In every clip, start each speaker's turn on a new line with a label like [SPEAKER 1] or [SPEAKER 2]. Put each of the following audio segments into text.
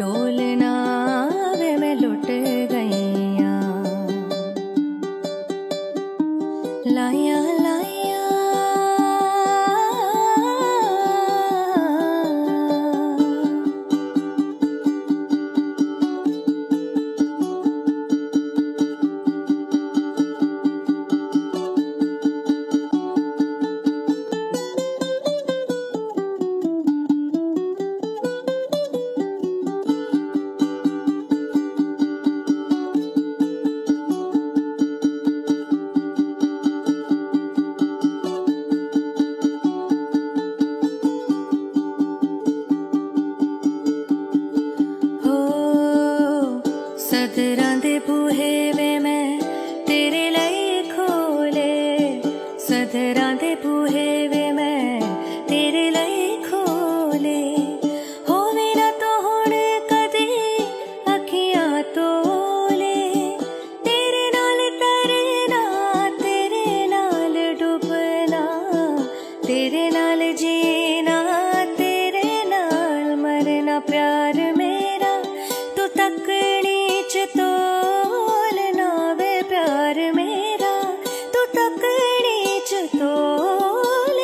[SPEAKER 1] डोलना तेरे नाल जीना, तेरे नाल मरना प्यार मेरा। तू तकड़ी च तोल ना प्यार मेरा। तू तकड़ी च तोल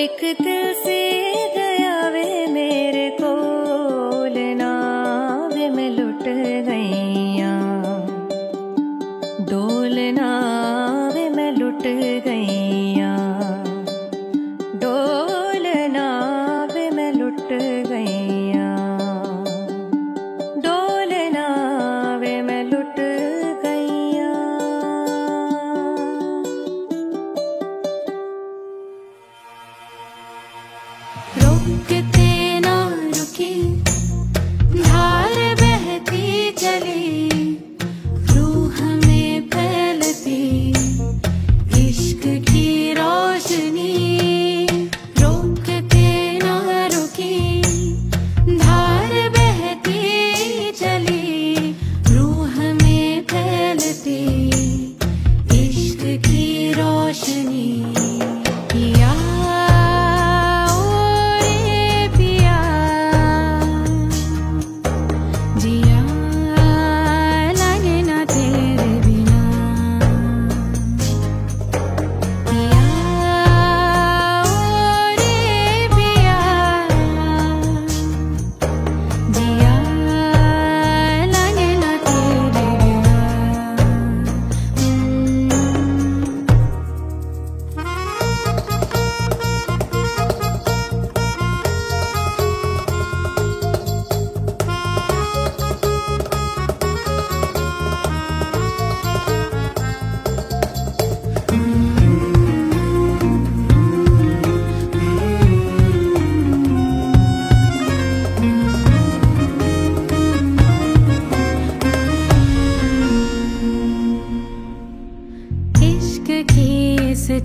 [SPEAKER 1] एक दिल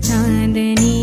[SPEAKER 2] चांदनी